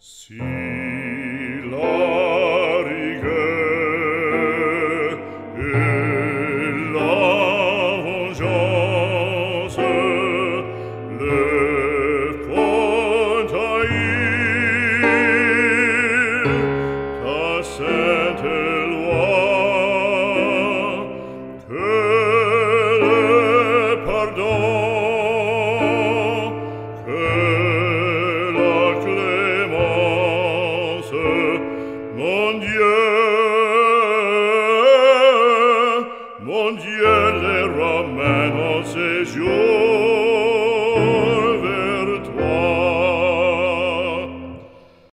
See. Mon Dieu, mon Dieu, les Romains en séjour.